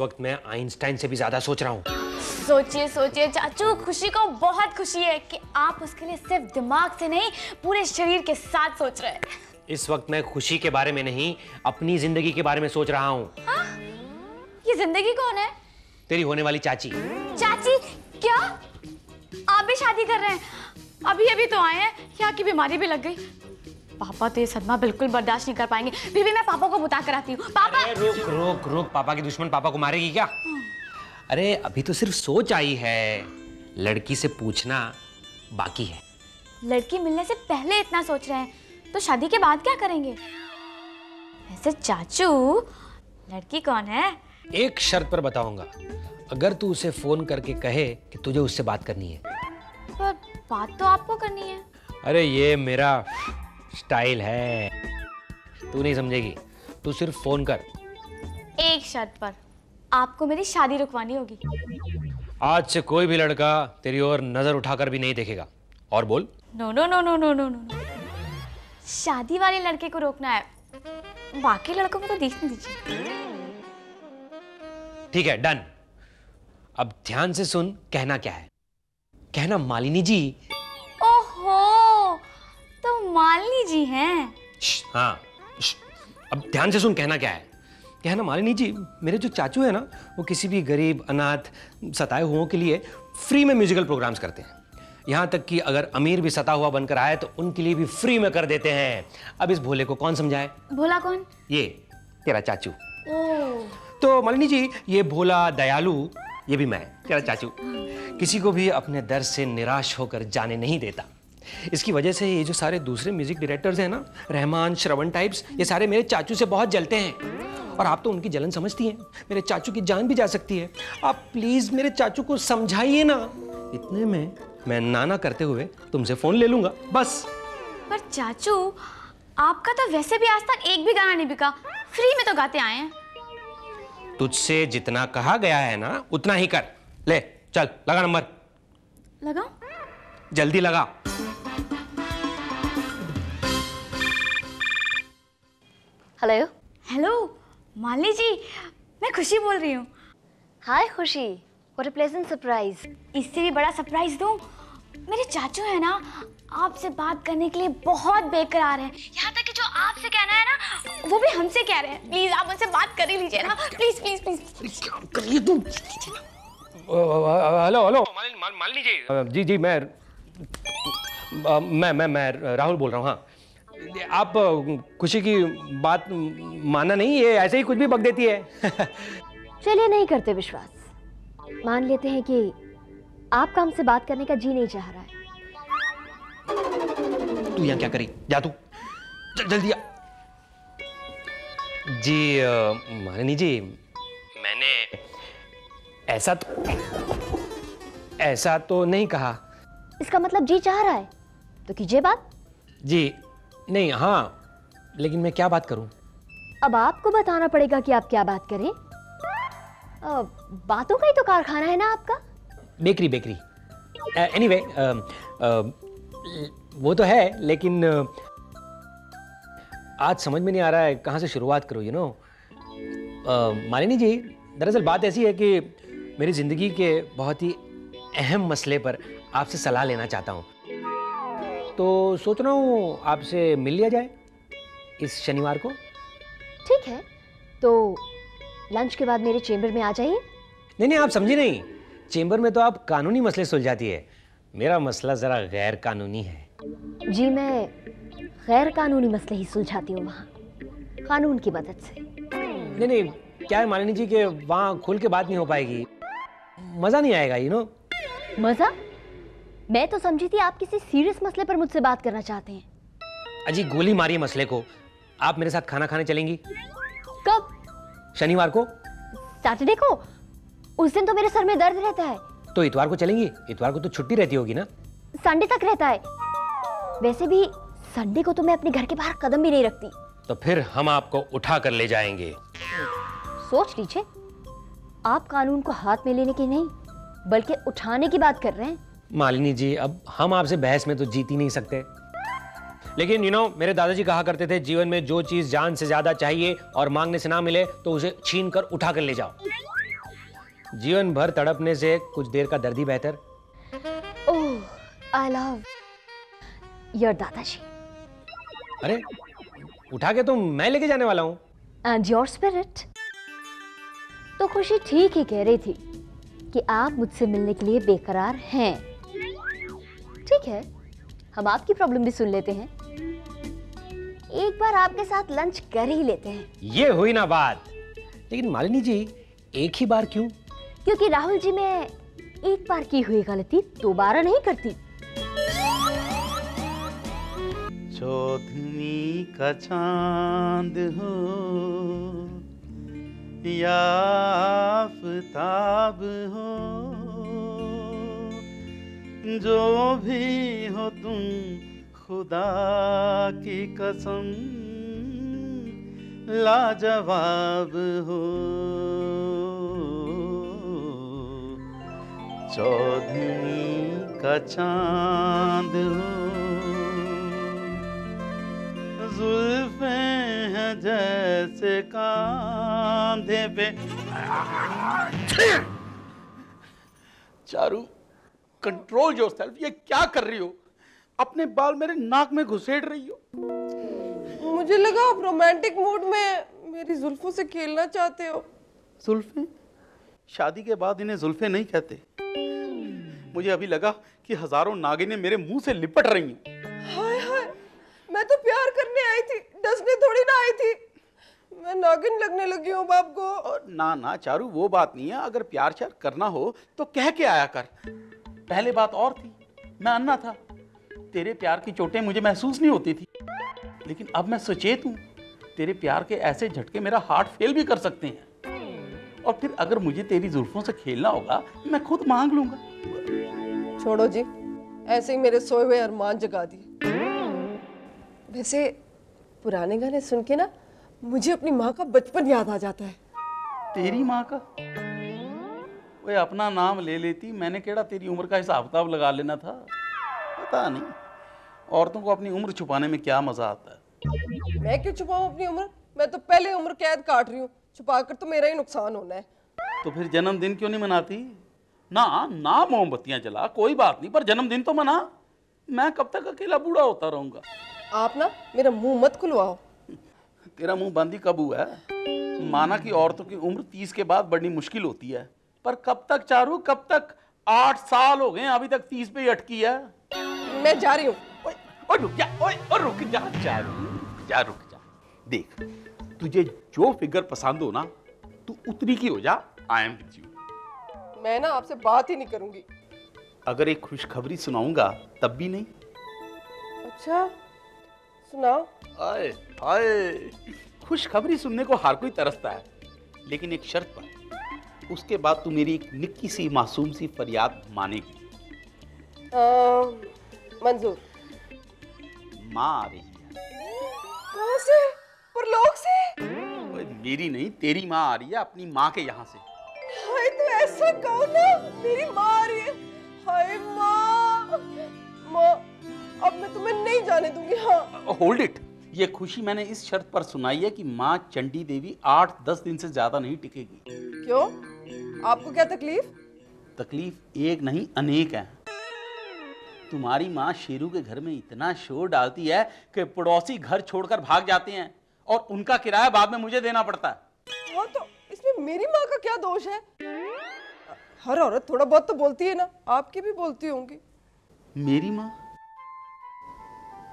वक्त मैं आइंस्टाइन से भी ज़्यादा सोच रहा हूँ। सोचिए सोचिए। चाचू खुशी को बहुत खुशी है कि आप उसके लिए सिर्फ़ दिमाग से नहीं पूरे शरीर के साथ सोच रहे हैं। इस वक्त मैं खुशी के बारे में नहीं अपनी ज़िंदगी के बारे में सोच रहा हूँ। ये ज़िंदगी कौन है? तेरी होने वाली चाची। चाची क्या? आप भी शादी कर रहे हैं? अभी अभी तो आए हैं यहाँ की बीमारी भी लग गई? पापा तो ये सदमा बिल्कुल बर्दाश्त नहीं कर पाएँगे। फिर भी मैं पापा को बुता कर आती हूँ। पापा! रुक रुक रुक। पापा की दुश्मन पापा को मारेगी क्या? अरे अभी तो सिर्फ़ सोच आई है। लड़की से पूछना बाकी है। लड़की मिलने से पहले इतना सोच रहे हैं तो शादी के बाद क्या करेंगे? वैसे चाचू लड़की कौन है? एक शर्त पर बताऊँगा। अगर तू उसे फ़ोन करके कहे कि तुझे उससे बात करनी है। पर बात तो आपको करनी है। अरे ये मेरा स्टाइल है। तू नहीं समझेगी। तू सिर्फ़ फ़ोन कर। एक शर्त पर। आपको मेरी शादी रुकवानी होगी। आज से कोई भी लड़का तेरी ओर नज़र उठाकर भी नहीं देखेगा। और बोल। No no no no no no no शादी वाले लड़के को रोकना है। बाकी लड़कों को तो देखने दीजिए। ठीक है डन अब ध्यान से सुन कहना क्या है? कहना मालिनी जी हाँ। अब ध्यान से सुन कहना क्या है? कहना मालिनी जी मेरे जो चाचू है ना वो किसी भी गरीब अनाथ सताए हुओं के लिए फ्री में म्यूजिकल प्रोग्राम्स करते हैं। यहाँ तक कि अगर अमीर भी सता हुआ बनकर आए तो उनके लिए भी फ्री में कर देते हैं। अब इस भोले को कौन समझाए? भोला कौन? ये तेरा चाचू। ओ। तो मालिनी जी ये भोला दयालु ये भी मैं तेरा चाचू। किसी को भी अपने दर से निराश होकर जाने नहीं देता। इसकी वजह से ये जो सारे दूसरे म्यूज़िक डायरेक्टर्स हैं ना रहमान श्रवण टाइप्स ये सारे मेरे चाचू से बहुत जलते हैं। और आप तो उनकी जलन समझती हैं। मेरे चाचू की जान भी जा सकती है। आप प्लीज़ मेरे चाचू को समझाइए ना। इतने में मैं नाना करते हुए तुमसे फ़ोन ले लूँगा। बस। पर चाचू आपका तो वैसे भी आज तक एक भी गाना नहीं बिका। फ्री में तो गाते आए हैं। तुझसे जितना कहा गया है ना उतना ही कर। ले चल लगा नंबर। लगाओ जल्दी लगा। हेलो हेलो मालिनी जी मैं खुशी बोल रही हूँ हाय खुशी व्हाट अ प्लेजेंट सरप्राइज़ इससे भी बड़ा सरप्राइज़ दूँ मेरे चाचू है ना आपसे बात करने के लिए बहुत बेकरार हैं यहाँ तक कि जो आपसे कहना है ना वो भी हमसे कह रहे हैं प्लीज़ आप उनसे बात कर ही लीजिए ना प्लीज़ प्लीज़ प्लीज़ करिए तुम हेलो हेलो मालिनी जी जी जी मैं मैं मैं मैं राहुल बोल रहा हूँ हाँ आप खुशी की बात माना नहीं ये ऐसे ही कुछ भी बक देती है। चलिए नहीं करते विश्वास। मान लेते हैं कि आपका हमसे बात करने का जी नहीं चाह रहा है। तू यहाँ क्या करी जा तू। चल जल्दी आ। जी अ, जी मैंने ऐसा तो ऐसा तो नहीं कहा। इसका मतलब जी चाह रहा है? तो कीजिए बात। जी नहीं हाँ लेकिन मैं क्या बात करूँ? अब आपको बताना पड़ेगा कि आप क्या बात करें। अ, बातों का ही तो कारखाना है ना आपका? Bakery bakery. Anyway uh, anyway, uh, uh, वो तो है लेकिन अ, आज समझ में नहीं आ रहा है कहाँ से शुरुआत करूँ यू नो मालिनी जी दरअसल बात ऐसी है कि मेरी ज़िंदगी के बहुत ही अहम मसले पर आपसे सलाह लेना चाहता हूँ। तो सोच रहा हूँ आपसे मिल लिया जाए इस शनिवार को। ठीक है तो लंच के बाद मेरे चेम्बर में आ जाइए। नहीं नहीं आप समझी नहीं। चेंबर में तो आप कानूनी मसले सुलझाती है। मेरा मसला ज़रा गैर कानूनी है। जी मैं गैर कानूनी मसले ही सुलझाती हूँ वहाँ कानून की मदद से। नहीं नहीं क्या है मालिनी जी के वहाँ खुल के बात नहीं हो पाएगी? मज़ा नहीं आएगा यू नो मज़ा? मैं तो समझी थी आप किसी सीरियस मसले पर मुझसे बात करना चाहते हैं। अजी गोली मारिए मसले को। आप मेरे साथ खाना खाने चलेंगी। कब? शनिवार को। सैटरडे को? उस दिन तो मेरे सर में दर्द रहता है। तो इतवार को चलेंगी? इतवार को तो छुट्टी रहती होगी ना? संडे तक रहता है। वैसे भी संडे को तो मैं अपने घर के बाहर कदम भी नहीं रखती। तो फिर हम आपको उठा कर ले जाएँगे। सोच लीजिए। आप कानून को हाथ में लेने की नहीं बल्कि उठाने की बात कर रहे हैं। मालिनी जी अब हम आपसे बहस में तो जीत ही नहीं सकते। लेकिन यू you नो know, मेरे दादाजी कहा करते थे जीवन में जो चीज़ जान से ज़्यादा चाहिए और मांगने से ना मिले तो उसे छीन कर उठा कर ले जाओ। जीवन भर तड़पने से कुछ देर का दर्द ही बेहतर। आई लव योर दादाजी। अरे उठा के तो मैं लेके जाने वाला हूँ। एंड योर स्पिरिट तो खुशी ठीक ही कह रही थी कि आप मुझसे मिलने के लिए बेकरार हैं। ठीक है हम आपकी प्रॉब्लम भी सुन लेते हैं। एक बार आपके साथ लंच कर ही लेते हैं। ये हुई ना बात। लेकिन मालिनी जी एक ही बार क्यों? क्योंकि राहुल जी मैं एक बार की हुई गलती दोबारा नहीं करती। चौधरी का चाँद हो या आफताब हो जो भी हो तुम, खुदा की कसम, लाजवाब हो। चौधरी का चाँद हो। जुल्फे हैं जैसे कांधे पे। चारू। कंट्रोल योर सेल्फ ये क्या कर रही हो? अपने बाल मेरे नाक में घुसेड़ रही हो। मुझे लगा आप रोमांटिक मूड में मेरी जुल्फों से खेलना चाहते हो। जुल्फे? शादी के बाद इन्हें जुल्फे नहीं कहते। मुझे अभी लगा कि हज़ारों नागिनें मेरे मुँह से लिपट रही हैं। हाय हाय मैं तो प्यार करने आई थी डसने थोड़ी ना आई थी। मैं नागिन लगने लगी हूँ बाप को। ना ना चारू वो बात नहीं है। अगर प्यार श्यार करना हो तो कह के आया कर। पहले बात और थी। मैं अन्ना था। तेरे प्यार की चोटें मुझे महसूस नहीं होती थी। लेकिन अब मैं सचेत हूँ। तेरे प्यार के ऐसे झटके मेरा हार्ट फेल भी कर सकते हैं। और फिर अगर मुझे तेरी जुल्फों से खेलना होगा मैं खुद मांग लूँगा। छोड़ो जी ऐसे ही मेरे सोए हुए अरमान जगा दिए। वैसे पुराने गाने सुन के ना मुझे अपनी माँ का बचपन याद आ जाता है। तेरी माँ का? ओए अपना नाम ले लेती। मैंने केड़ा तेरी उम्र का हिसाब किताब लगा लेना था? पता नहीं। औरतों को अपनी उम्र छुपाने में क्या मज़ा आता है? मैं क्यों छुपाऊं अपनी उम्र? मैं तो पहले उम्र कैद काट रही हूँ। छुपा कर तो मेरा ही नुकसान होना है। तो फिर जन्मदिन क्यों नहीं मनाती? ना ना मोमबत्तियाँ जला कोई बात नहीं पर जन्मदिन तो मना। मैं कब तक अकेला बूढ़ा होता रहूँगा? आप ना मेरा मुँह मत खुलवाओ। तेरा मुँह बंद ही कब हुआ है? माना कि औरतों की उम्र तीस के बाद बड़ी मुश्किल होती है। पर कब तक चारू कब तक आठ साल हो गए अभी तक तीस पे अटकी है। मैं जा रही हूँ। रुक जा ओए और रुक जा चारू जा रुक जा। देख तुझे जो फिगर पसंद हो ना तू उतनी की हो जा आई एम विद यू मैं ना आपसे बात ही नहीं करूँगी। अगर एक खुशखबरी सुनाऊँगा तब भी नहीं। अच्छा सुनाओ आए आए। खुशखबरी सुनने को हर कोई तरसता है लेकिन एक शर्त पर। उसके बाद तू मेरी एक निक्की सी मासूम सी फरियाद मानेगी। मंजूर। माँ आ रही है। कहाँ से? परलोक से? मेरी नहीं तेरी माँ आ रही है अपनी माँ के यहाँ से। हाय तो ऐसा कहो ना मेरी माँ आ रही है। हाय माँ। माँ अब मैं तुम्हें नहीं जाने दूँगी हाँ। होल्ड इट ये खुशी मैंने इस शर्त पर सुनाई है कि माँ चंडी देवी आठ दस दिन से ज़्यादा नहीं टिकेगी। क्यों? आपको क्या तकलीफ़? तकलीफ़ एक नहीं अनेक है। तुम्हारी माँ शेरू के घर में इतना शोर डालती है कि पड़ोसी घर छोड़कर भाग जाते हैं और उनका किराया बाद में मुझे देना पड़ता है। हाँ तो इसमें मेरी माँ का क्या दोष है? हर औरत थोड़ा बहुत तो बोलती है ना आपकी भी बोलती होंगी। मेरी माँ?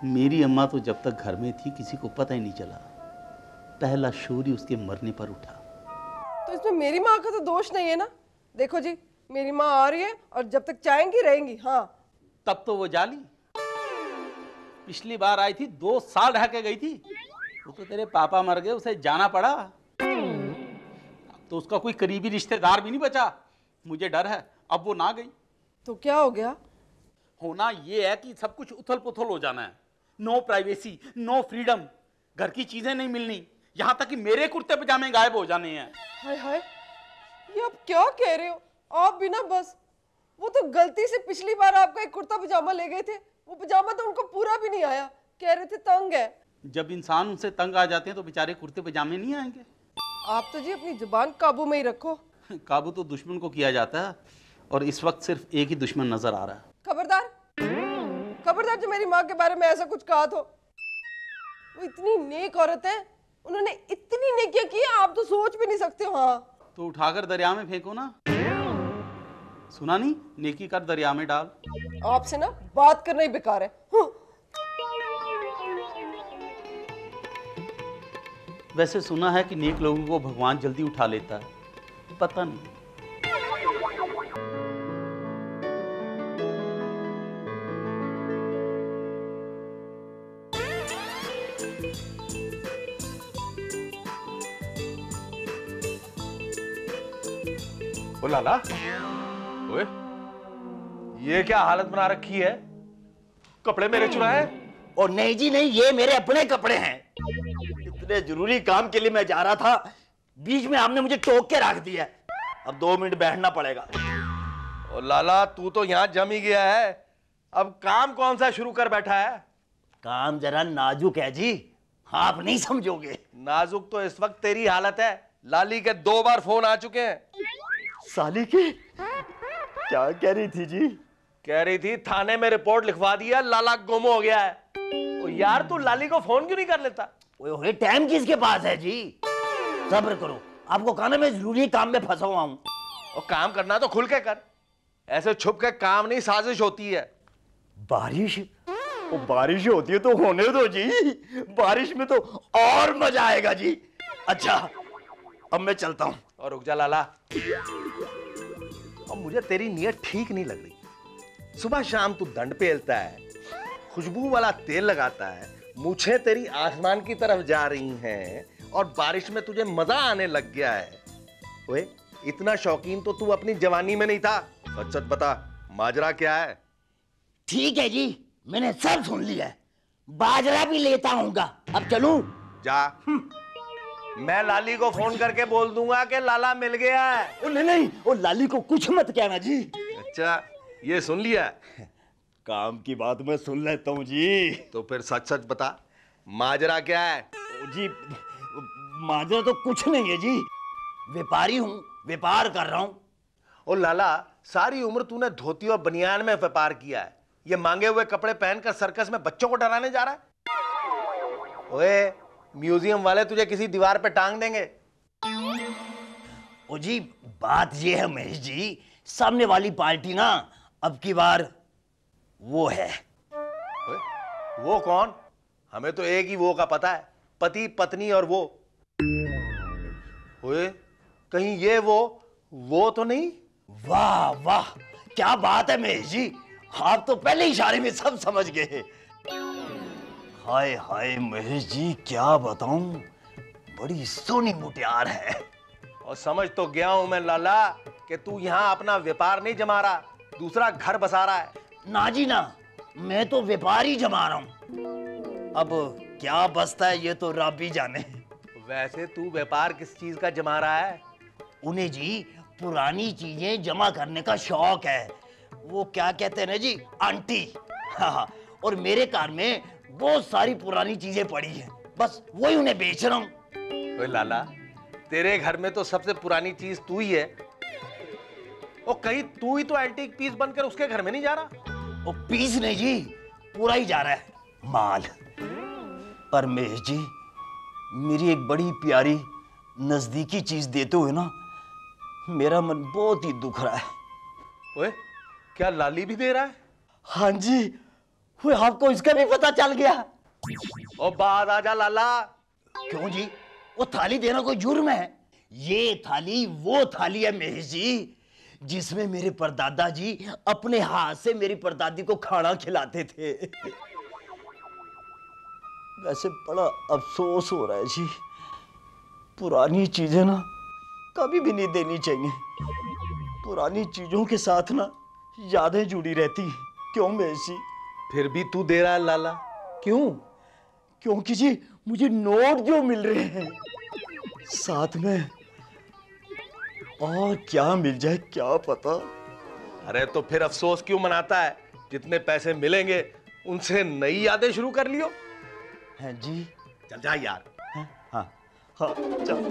मेरी अम्मा तो जब तक घर में थी किसी को पता ही नहीं चला। पहला शोर ही उसके मरने पर उठा। तो इसमें मेरी माँ का तो दोष नहीं है ना? देखो जी मेरी माँ आ रही है और जब तक चाहेंगी रहेंगी हाँ। तब तो वो जाली पिछली बार आई थी दो साल रह के गई थी। वो तो तेरे पापा मर गए उसे जाना पड़ा। अब तो उसका कोई करीबी रिश्तेदार भी नहीं बचा। मुझे डर है अब वो ना गई। तो क्या हो गया? होना ये है कि सब कुछ उथल पुथल हो जाना है। नो प्राइवेसी नो फ्रीडम घर की चीज़ें नहीं मिलनी। यहाँ तक कि मेरे कुर्ते पजामे गायब हो जाने हैं। हाय हाय ये आप क्या कह रहे हो? आप भी ना बस वो तो गलती से पिछली बार आपका एक कुर्ता पजामा ले गए थे वो पजामा तो उनको पूरा भी नहीं आया। कह रहे थे तंग है। जब इंसान उनसे तंग आ जाते हैं तो बेचारे कुर्ते पजामे नहीं आएँगे। आप तो जी अपनी ज़ुबान काबू में ही रखो। काबू तो दुश्मन को किया जाता है और इस वक्त सिर्फ़ एक ही दुश्मन नज़र आ रहा है। खबरदार खबरदार जो मेरी माँ के बारे में ऐसा कुछ कहा तो। वो इतनी नेक औरत है उन्होंने इतनी नेकिया की आप तो सोच भी नहीं सकते हाँ तो उठाकर दरिया में फेंको ना। सुना नहीं? नेकी कर दरिया में डाल। आपसे ना बात करना ही बेकार है। हूँ। वैसे सुना है कि नेक लोगों को भगवान जल्दी उठा लेता है। पता नहीं। ओ लाला ओए ये क्या हालत बना रखी है? कपड़े मेरे चुराए और नहीं जी नहीं ये मेरे अपने कपड़े हैं। इतने ज़रूरी काम के लिए मैं जा रहा था बीच में आपने मुझे टोक के रख दिया अब दो मिनट बैठना पड़ेगा। ओ लाला तू तो यहाँ जम ही गया है। अब काम कौन सा शुरू कर बैठा है? काम जरा नाजुक है जी आप नहीं समझोगे। नाजुक तो इस वक्त तेरी हालत है। लाली के दो बार फ़ोन आ चुके हैं। साली की? क्या कह रही थी जी? कह रही थी थाने में रिपोर्ट लिखवा दिया लाला गुम हो गया है। ओ यार तू लाली को फ़ोन क्यों नहीं कर लेता? ओए टाइम किसके पास है जी? सब्र करो आपको कहना मैं ज़रूरी काम में फंसा हुआ हूँ। और काम करना तो खुल के कर। ऐसे छुप के काम नहीं साजिश होती है। बारिश? वो बारिश होती है तो होने दो जी। बारिश में तो और मज़ा आएगा जी। अच्छा अब मैं चलता हूँ। और रुक जा लाला। अब मुझे तेरी नीयत ठीक नहीं लग रही। सुबह शाम तू दंड पेलता है खुशबू वाला तेल लगाता है मुझे तेरी आसमान की तरफ़ जा रही हैं और बारिश में तुझे मज़ा आने लग गया है। ओए इतना शौकीन तो तू अपनी जवानी में नहीं था। सच सच बता माजरा क्या है? ठीक है जी मैंने सब सुन लिया बाजरा भी लेता हूँ अब चलू? जा। मैं लाली को फ़ोन करके बोल दूँगा कि लाला मिल गया है। ओ नहीं नहीं ओ लाली को कुछ मत कहना जी। अच्छा ये सुन लिया काम की बात मैं सुन लेता हूँ जी। तो फिर सच सच बता माजरा क्या है? ओ जी माजरा तो कुछ नहीं है जी। व्यापारी हूँ व्यापार कर रहा हूँ। ओ लाला सारी उम्र तूने धोती और बनियान में व्यापार किया है। ये मांगे हुए कपड़े पहनकर सर्कस में बच्चों को डराने जा रहा है? ओए म्यूज़ियम वाले तुझे किसी दीवार पे टांग देंगे। ओ जी बात ये है महेश जी सामने वाली पार्टी ना अब की बार वो है। वो कौन? हमें तो एक ही वो का पता है पति पत्नी और वो। ओए कहीं ये वो वो तो नहीं? वाह वाह क्या बात है महेश जी आप तो पहले इशारे में सब समझ गए। हाय हाय महेश जी क्या बताऊँ? बड़ी सोनी मुटियार है। और समझ तो गया हूँ मैं लाला कि तू यहाँ अपना व्यापार नहीं जमा रहा दूसरा घर बसा रहा है। ना जी ना मैं तो व्यापारी जमा रहा हूँ। अब क्या बसता है ये तो रब ही जाने। वैसे तू व्यापार किस चीज़ का जमा रहा है? उन्हें जी पुरानी चीज़ें जमा करने का शौक है। वो क्या कहते हैं ना जी आंटी। हाँ और मेरे कार में बहुत सारी पुरानी चीज़ें पड़ी हैं। बस वही उन्हें बेच रहा हूँ। ओए लाला तेरे घर में तो सबसे पुरानी चीज़ तू ही है। और कहीं तू ही तो एंटीक पीस बनकर उसके घर में नहीं जा रहा? वो पीस नहीं जी पूरा ही जा रहा है। माल। पर महेश जी मेरी एक बड़ी प्यारी नजदीकी चीज़ देते हुए ना मेरा मन बहुत ही दुख रहा है। ओए क्या लाली भी दे रहा है? हाँ जी। वो आपको इसका भी पता चल गया। और बाद आजा लाला। क्यों जी? वो थाली देना कोई जुर्म है? ये थाली वो थाली है महेश जी जिसमें मेरे परदादा जी अपने हाथ से मेरी परदादी को खाना खिलाते थे। वैसे बड़ा अफसोस हो रहा है जी। पुरानी चीज़ें ना कभी भी नहीं देनी चाहिए। पुरानी चीज़ों के साथ ना यादें जुड़ी रहती क्यों महेश जी? फिर भी तू दे रहा है लाला। क्यों? क्योंकि जी मुझे नोट जो मिल रहे हैं। साथ में और क्या मिल जाए क्या पता? अरे तो फिर अफसोस क्यों मनाता है? जितने पैसे मिलेंगे उनसे नई यादें शुरू कर लियो। हैं जी। चल जा यार। हाँ? हाँ। चल।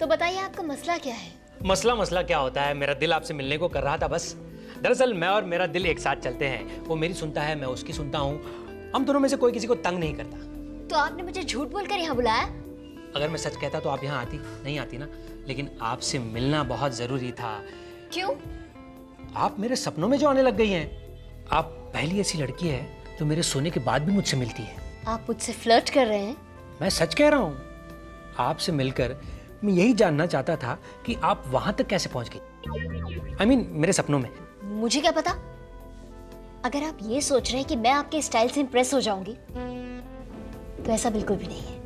तो बताइए आपका मसला क्या है? मसला मसला क्या होता है? मेरा दिल आपसे मिलने को कर रहा था बस। दरअसल मैं और मेरा दिल एक साथ चलते हैं। वो मेरी सुनता है मैं उसकी सुनता हूँ। हम दोनों में से कोई किसी को तंग नहीं करता। तो आपने मुझे झूठ बोलकर यहाँ बुलाया? अगर मैं सच कहता तो आप यहाँ आती। नहीं आती ना। लेकिन आपसे मिलना बहुत ज़रूरी था। क्यों? आप मेरे सपनों में जो आने लग गई हैं। आप पहली ऐसी लड़की है जो तो मेरे सोने के बाद भी मुझसे मिलती है। आप मुझसे फ्लर्ट कर रहे हैं? मैं सच कह रहा हूँ। आपसे मिलकर मैं यही जानना चाहता था कि आप वहाँ तक कैसे पहुँच गई। आई I मीन mean, मेरे सपनों में। मुझे क्या पता? अगर आप ये सोच रहे हैं कि मैं आपके स्टाइल से इंप्रेस हो जाऊँगी तो ऐसा बिल्कुल भी नहीं है।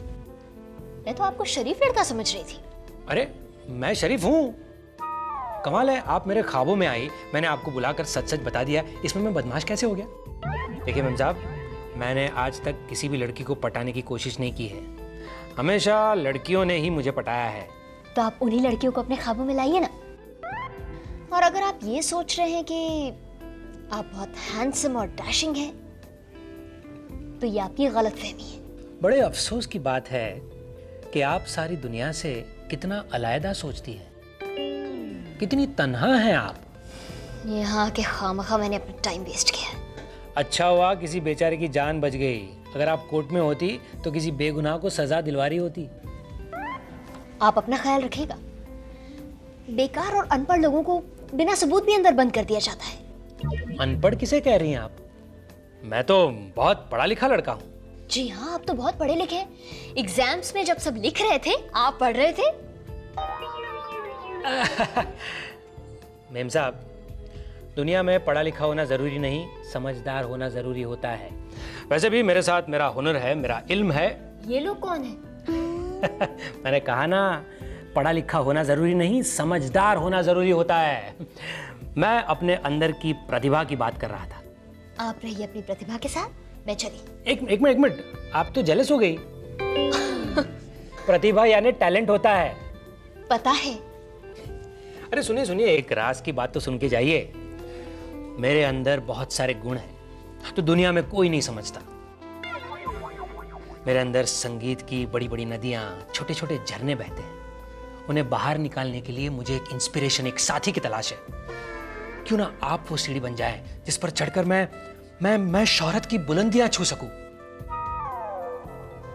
मैं तो आपको शरीफ लड़का समझ रही थी। अरे मैं शरीफ हूँ। कमाल है आप मेरे ख्वाबों में आई मैंने आपको बुलाकर सच सच बता दिया। इसमें मैं बदमाश कैसे हो गया? देखिए मैम साहब मैंने आज तक किसी भी लड़की को पटाने की कोशिश नहीं की है। हमेशा लड़कियों ने ही मुझे पटाया है। तो आप उन्हीं लड़कियों को अपने ख्वाबों में लाइए ना। और अगर आप ये सोच रहे हैं कि आप बहुत हैंडसम और डैशिंग हैं तो ये आपकी गलत फहमी है। बड़े अफसोस की बात है कि आप सारी दुनिया से कितना अलायदा सोचती है। कितनी तनहा हैं आप। यहाँ के खामखा मैंने अपना टाइम वेस्ट किया। अच्छा हुआ किसी बेचारे की जान बच गई। अगर आप कोर्ट में होती तो किसी बेगुनाह को सजा दिलवा रही होती। आप अपना ख्याल रखिएगा। बेकार और अनपढ़ लोगों को बिना सबूत भी अंदर बंद कर दिया जाता है। अनपढ़ किसे कह रही हैं आप? मैं तो बहुत पढ़ा लिखा लड़का हूँ। जी हाँ आप तो बहुत पढ़े लिखे हैं। एग्ज़ाम्स में जब सब लिख रहे थे आप पढ़ रहे थे। मेम साहब दुनिया में पढ़ा लिखा होना ज़रूरी नहीं समझदार होना ज़रूरी होता है। वैसे भी मेरे साथ मेरा हुनर है मेरा इल्म है। ये लोग कौन है? मैंने कहा ना पढ़ा लिखा होना ज़रूरी नहीं समझदार होना ज़रूरी होता है। मैं अपने अंदर की प्रतिभा की बात कर रहा था। आप रहिए अपनी प्रतिभा के साथ मैं चली। एक एक मिनट एक मिनट आप तो जेलस हो गई। प्रतिभा यानी टैलेंट होता है। पता है। अरे सुनिए सुनिए एक राज की बात तो सुन के जाइए। मेरे अंदर बहुत सारे गुण हैं तो दुनिया में कोई नहीं समझता। मेरे अंदर संगीत की बड़ी बड़ी नदियाँ छोटे छोटे झरने बहते हैं। उन्हें बाहर निकालने के लिए मुझे एक इंस्पिरेशन एक साथी की तलाश है। क्यों ना आप वो सीढ़ी बन जाए, जिस पर चढ़कर मैं मैं मैं शोहरत की बुलंदियाँ छू सकूँ?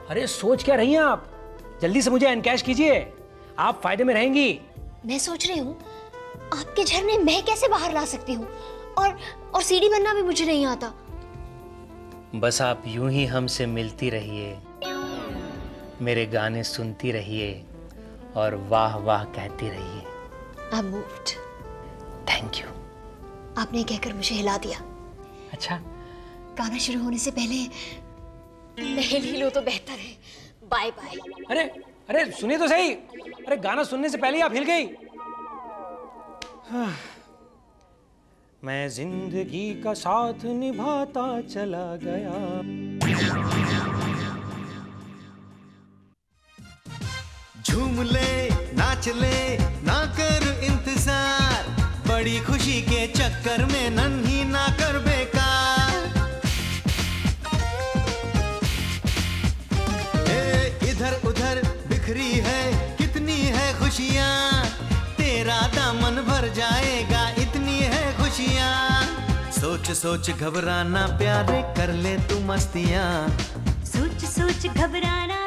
अरे, सोच क्या रही हैं आप? जल्दी से मुझे एनकैश कीजिए। आप फ़ायदे में रहेंगी। मैं सोच रही हूँ, आपके झरने मैं कैसे बाहर ला सकती हूँ? और और सीढ़ी बनना भी मुझे नहीं आता। बस आप यूँ ही हमसे मिलती रहिए मेरे गाने सुनती रहिए और वाह वाह कहती रहिए। आई मूव्ड थैंक यू आपने कहकर मुझे हिला दिया। अच्छा। गाना शुरू होने से पहले हिल लो तो बेहतर है। बाय बाय अरे अरे सुनिए तो सही। अरे गाना सुनने से पहले ही आप हिल गई। हाँ। मैं ज़िंदगी का साथ निभाता चला गया। झूम ले नाच ले ना कर इंतज़ार। बड़ी खुशी के चक्कर में नन्ही ना कर बेकार। ए, इधर उधर बिखरी है कितनी है खुशियाँ। तेरा दामन भर जाएगा खुशियाँ। सोच सोच घबराना प्यारे कर ले तू मस्तियाँ। सोच सोच घबराना